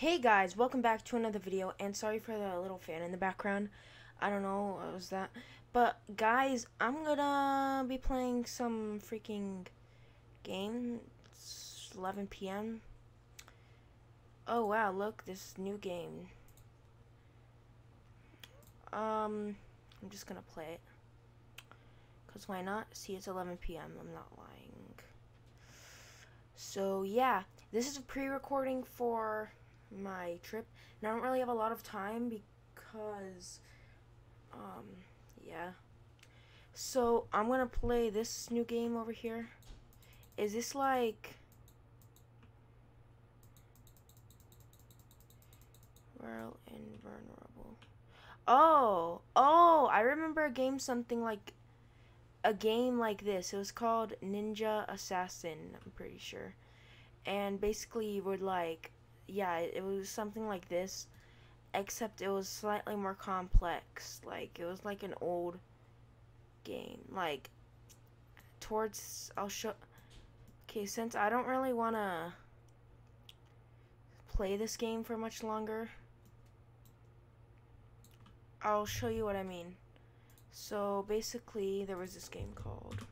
Hey guys, welcome back to another video, and sorry for the little fan in the background. I don't know what was that. But guys, I'm gonna be playing some freaking game. It's 11 p.m. Oh wow, look, this new game. Um, I'm just gonna play it. Cause why not? See, it's 11 p.m. I'm not lying. So yeah, this is a pre-recording for my trip. And I don't really have a lot of time because, um, yeah. So I'm gonna play this new game over here. Is this like? Well, invulnerable. Oh, oh! I remember a game something like a game like this. It was called Ninja Assassin. I'm pretty sure, and basically you would like yeah, it was something like this, except it was slightly more complex. Like, it was like an old game. Like, towards, I'll show, okay, since I don't really want to play this game for much longer, I'll show you what I mean. So, basically, there was this game called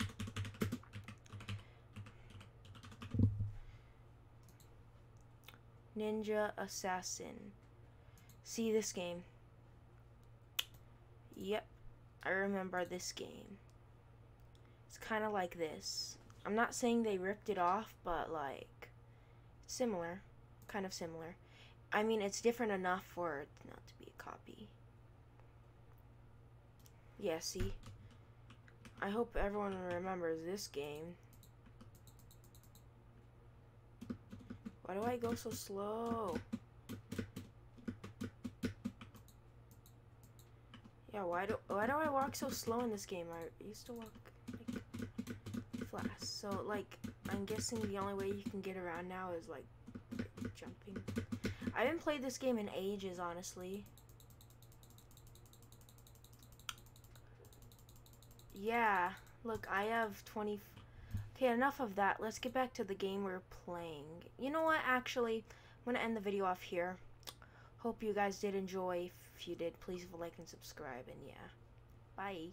Ninja Assassin. See this game? Yep, I remember this game. It's kind of like this. I'm not saying they ripped it off, but like, similar. Kind of similar. I mean, it's different enough for it not to be a copy. Yeah, see? I hope everyone remembers this game. Why do I go so slow? Yeah, why do why do I walk so slow in this game? I used to walk like fast. So like I'm guessing the only way you can get around now is like jumping. I haven't played this game in ages, honestly. Yeah, look, I have 20 Okay, enough of that. Let's get back to the game we're playing. You know what, actually, I'm going to end the video off here. Hope you guys did enjoy. If you did, please like and subscribe, and yeah. Bye.